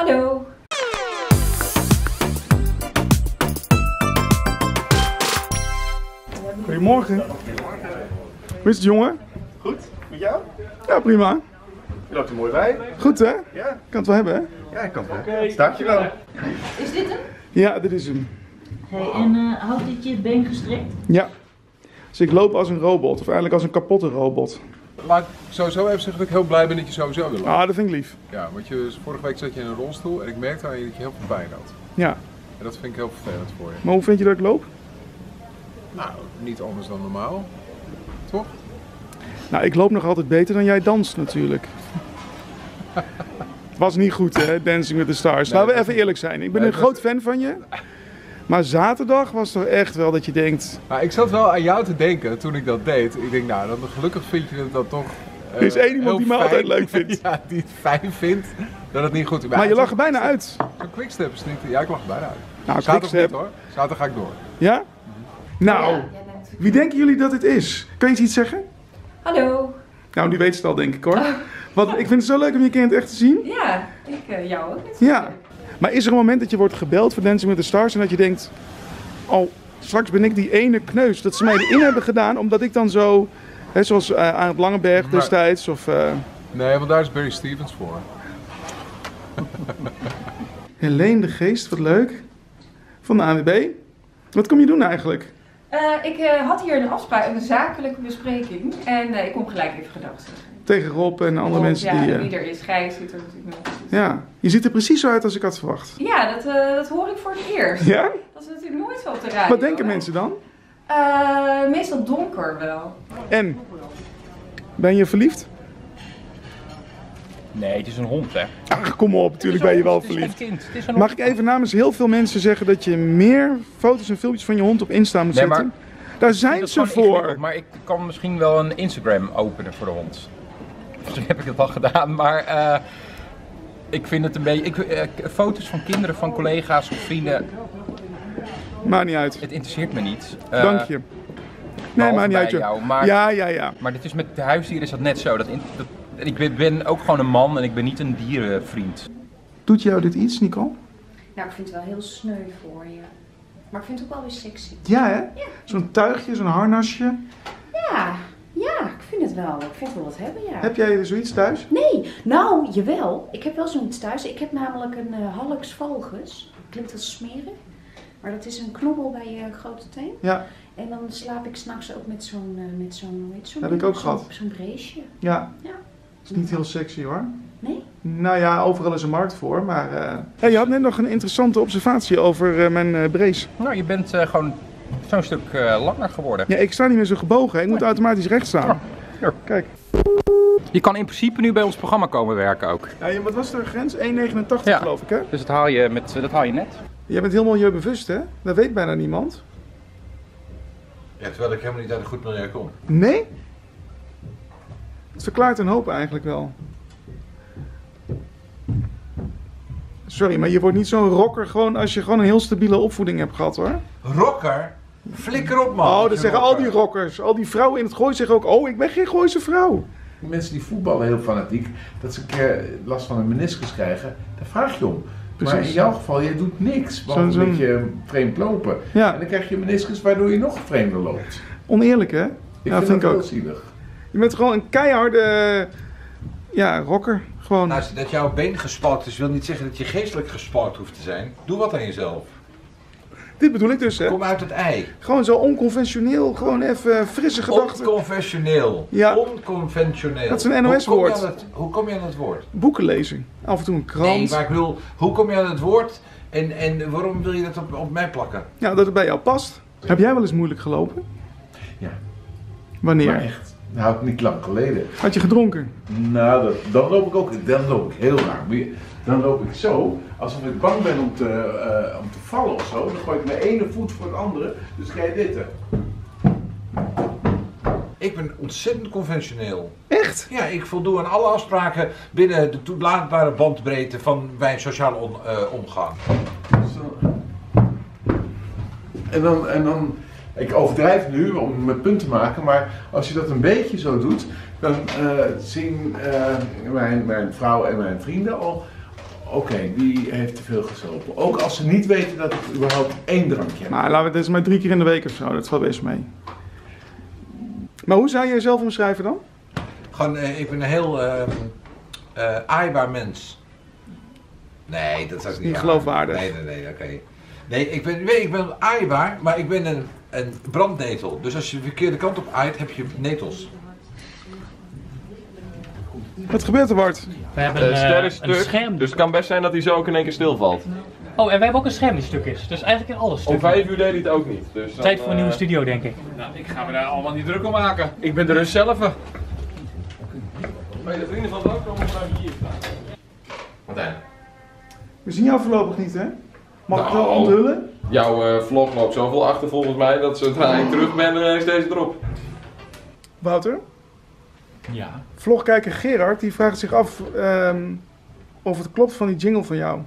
Hallo. Goedemorgen. Hoe is het jongen? Goed, met jou? Ja, prima. Je loopt er mooi bij. Goed hè? Ja, Kan het wel hebben hè? ja ik kan het wel. Staat je wel. Is dit hem? Ja, dit is hem. Hey, en eh houdt dit je been gestrekt? Ja. Dus ik loop als een robot, of eigenlijk als een kapotte robot. Laat ik sowieso even zeggen dat ik heel blij ben dat je sowieso wil. Ah, dat vind ik lief. Ja, want je, vorige week zat je in een rolstoel en ik merkte aan je dat je heel veel pijn had. Ja. En dat vind ik heel vervelend voor je. Maar hoe vind je dat ik loop? Nou, niet anders dan normaal. Toch? Nou, ik loop nog altijd beter dan jij danst natuurlijk. Het was niet goed hè, Dancing with the Stars. Laten we even eerlijk zijn. Ik ben Nee, een groot fan van je. Maar zaterdag was toch echt wel dat je denkt... Maar ik zat wel aan jou te denken toen ik dat deed. Ik denk, nou, dan, gelukkig vind je het dan toch. eh, Er is één iemand die me fijn- altijd leuk vindt. ja, die het fijn vindt dat het niet goed is. Maar je lag er bijna uit. Zo'n quickstep is niet. Ja, ik lag er bijna uit. Nou, Zaterdag quickstep. niet hoor. Zaterdag ga ik door. Ja? Nou, wie denken jullie dat het is? Kan je eens iets zeggen? Hallo. Nou, die weet het al denk ik hoor. Want ik vind het zo leuk om je het echt te zien. Ja, ik eh, jou ook. Ja. Maar is er een moment dat je wordt gebeld voor Dancing with the Stars en dat je denkt... Oh, straks ben ik die ene kneus dat ze mij erin hebben gedaan omdat ik dan zo... Hè, zoals eh, aan het Langeberg destijds of... eh Nee, want daar is Barry Stevens voor. Helene de Geest, wat leuk. Van de ANWB. Wat kom je doen eigenlijk? Eh, ik eh, had hier een afspraak, een zakelijke bespreking. En eh, ik kom gelijk even gedag zeggen. Tegen Rob en andere Rob, mensen ja, die... eh, wie er is. Gijs zit er natuurlijk nog. Dus- ja, je ziet er precies zo uit als ik had verwacht. Ja, dat, dat hoor ik voor het eerst. Ja? Dat is natuurlijk nooit zo op de radio. Wat denken hè? mensen dan? Meestal donker wel. En? Ben je verliefd? Nee, het is een hond, hè? Ach, kom op, natuurlijk ben je wel Het is verliefd. kind. Het is een Mag ik even namens heel veel mensen zeggen dat je meer foto's en filmpjes van je hond op Insta moet Nee, zetten? maar- Daar Dat zijn ze voor. Maar ik kan misschien wel een Instagram openen voor de hond. Misschien heb ik het al gedaan, maar eh, ik vind het een beetje... Ik, eh, foto's van kinderen, van collega's of vrienden, Maakt niet uit. het interesseert me niet. Eh, Dank je. Nee, maakt niet uit. jou, maar- Ja, ja, ja. Maar dit is met de huisdieren is dat net zo. Dat, in- dat, ik ben, ben ook gewoon een man en ik ben niet een dierenvriend. Doet jou dit iets, Nicole? Nou, ik vind het wel heel sneu voor je. Maar ik vind het ook wel weer sexy. Ja, hè? Zo'n tuigje, zo'n harnasje. Ja, ja, ik vind het wel. Ik vind het wel wat hebben, ja. Heb jij zoiets thuis? Nee, nou, jawel. Ik heb wel zoiets thuis. Ik heb namelijk een uh, Hallux valgus. Klinkt heel smerig. Maar dat is een knobbel bij je grote teen. Ja, En dan slaap ik s'nachts ook met zo'n, eh, met zo'n, heet zo'n Heb ik ook Zo'n- gehad. Zo'n breesje. ja. Ja. Is niet heel sexy hoor. Nee? Nou ja, overal is een markt voor, maar... eh Hey, je had net nog een interessante observatie over eh, mijn eh brace. Nou, je bent eh, gewoon zo'n stuk eh, langer geworden. Ja, ik sta niet meer zo gebogen. Ik moet automatisch recht staan. Ja. Kijk. Je kan in principe nu bij ons programma komen werken ook. Ja, wat was de grens? 1,89 Ja. geloof ik, hè? Dus dat haal je, met, dat haal je net. Jij bent heel milieubewust, hè? Dat weet bijna niemand. Ja, terwijl ik helemaal niet uit een goed milieu kom. Nee? Het verklaart een hoop eigenlijk wel. Sorry, maar je wordt niet zo'n rocker gewoon als je gewoon een heel stabiele opvoeding hebt gehad, hoor. Rocker? Flikker op man. Oh, dat zeggen al die rockers. Al die vrouwen in het gooi zeggen ook, oh, ik ben geen Gooise vrouw. Mensen die voetballen heel fanatiek, dat ze een keer last van een meniscus krijgen, daar vraag je om. Maar in jouw geval, jij doet niks, behalve Zo'n- een beetje vreemd lopen. Ja. En dan krijg je een meniscus waardoor je nog vreemder loopt. Oneerlijk, hè? Ik ja, vind, vind dat ik heel ook. zielig. Je bent gewoon een keiharde, eh, ja, rocker. Gewoon. Nou, dat jouw been gespalkt is, wil niet zeggen dat je geestelijk gespalkt hoeft te zijn. Doe wat aan jezelf. Dit bedoel ik dus, hè? Kom uit het ei. Gewoon zo onconventioneel, gewoon even frisse gedachten. Onconventioneel. Ja. Onconventioneel. Dat is een NOS-woord. Hoe kom je aan het woord? Boeken lezen. Af en toe een krant. Nee, maar ik bedoel, hoe kom je aan het woord en, en waarom wil je dat op, op mij plakken? Ja, dat het bij jou past. Heb jij wel eens moeilijk gelopen? Ja. Wanneer? Maar echt, nou, niet lang geleden. Had je gedronken? Nou, dat, dan loop ik ook, dan loop ik heel raar. Dan loop ik zo, alsof ik bang ben om te, eh, om te vallen of zo. Dan gooi ik mijn ene voet voor de andere, dus krijg je dit. hè. Ik ben ontzettend conventioneel. Echt? Ja, ik voldoe aan alle afspraken binnen de toelaatbare bandbreedte van mijn sociale on- eh, omgang. Zo. En dan, en dan, ik overdrijf nu om mijn punt te maken, maar als je dat een beetje zo doet, dan eh, zien eh, mijn, mijn vrouw en mijn vrienden al Oké, die heeft te veel gesopen. Ook als ze niet weten dat het überhaupt één drankje heeft. Maar laten we, het is maar drie keer in de week of zo. Dat valt best mee. Maar hoe zou je jezelf omschrijven dan? Gewoon, eh, ik ben een heel ehm, eh, aaibaar mens. Nee, dat is niet niet waar. geloofwaardig. Nee, nee, nee, oké. Nee, ik ben, nee, ik ben aaibaar, maar ik ben een, een brandnetel. Dus als je de verkeerde kant op aait, heb je netels. Wat gebeurt er, Bart? We hebben een, ster eh, is een stuk, scherm. dus het kan best zijn dat hij zo ook in één keer stilvalt. Oh, en we hebben ook een scherm die stuk is. Dus eigenlijk in alles Om stuk. vijf uur deed hij het ook niet. Dus dan, Tijd voor een nieuwe eh, studio, denk ik. Nou, ik ga me daar allemaal niet druk om maken. Ik ben de rust zelf. Hey, de vrienden van komen vanuit hier staan. Martijn, We zien jou voorlopig niet, hè? Mag ik het wel Nou. onthullen? Jouw eh, vlog loopt zoveel achter volgens mij dat zodra ik terug ben, eh, is deze erop. Wouter? Ja. Vlogkijker Gerard die vraagt zich af ehm, of het klopt van die jingle van jou.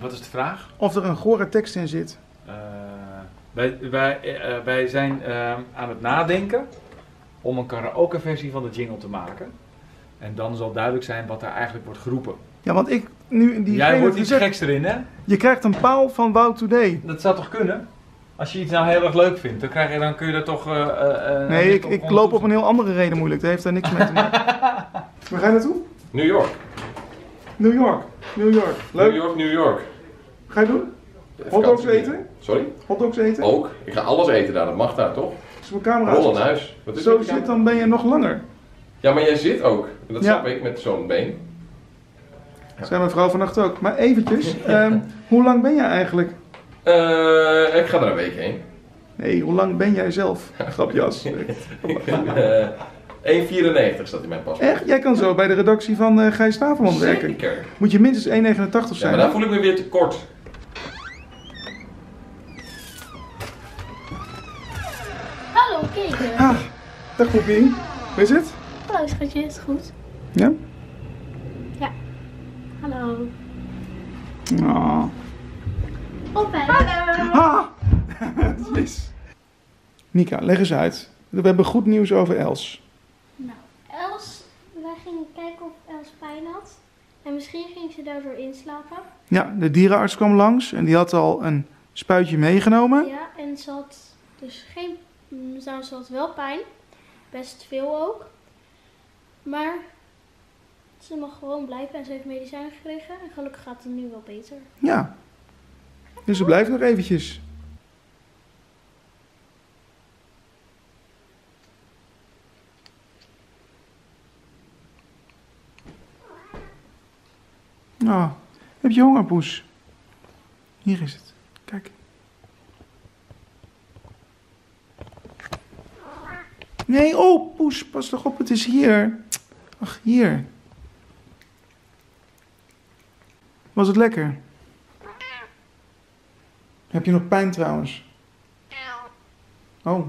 Wat is de vraag? Of er een gore tekst in zit. Eh, wij, wij, eh, wij zijn eh, aan het nadenken om een karaoke versie van de jingle te maken. En dan zal duidelijk zijn wat er eigenlijk wordt geroepen. Ja, want ik nu die Jij wordt iets geks erin, hè? Je krijgt een paal van Wout Today. Dat zou toch kunnen? Als je iets nou heel erg leuk vindt, dan, krijg je, dan kun je er toch... eh, eh, eh, Nee, ik, ik loop op een heel andere reden moeilijk. Dat heeft daar niks mee te maken. Waar ga je naartoe? New York. New York. New York. Leuk. New York, New York. Ga je doen? Hotdogs eten? Sorry? Hotdogs eten? Ook. Ik ga alles eten daar, dat mag daar toch? Als mijn camera Rol in huis. Wat is zo zit, dan ben je nog langer. Ja, maar jij zit ook. Dat Ja. snap ik met zo'n been. Zei mijn vrouw vannacht ook. Maar eventjes, ehm, hoe lang ben jij eigenlijk? Eh, ik ga er een week heen. Nee, hoe lang ben jij zelf? Grapjas. Eh 1,94 staat in mijn paspoort. Echt? Jij kan zo bij de redactie van eh Gijs Stavelman werken. Zeker. Moet je minstens 1,89 Ja, zijn. maar daar voel ik me weer te kort. Hallo, keken. Ah, dag Poepie. Hoe is het? Hallo, schatje, is het goed? Ja? Ja. Nika, leg eens uit. We hebben goed nieuws over Els. Nou, Els, wij gingen kijken of Els pijn had. En misschien ging ze daardoor inslapen. Ja, de dierenarts kwam langs en die had al een spuitje meegenomen. Ja, en ze had dus geen... mm, Ze had wel pijn. Best veel ook. Maar ze mag gewoon blijven en ze heeft medicijnen gekregen. En gelukkig gaat het nu wel beter. Ja. Dus ze blijft nog eventjes. Nou, heb je honger, Poes? Hier is het. Kijk. Nee, oh, Poes, pas toch op, het is hier. Ach, hier. Was het lekker? Heb je nog pijn trouwens? Oh,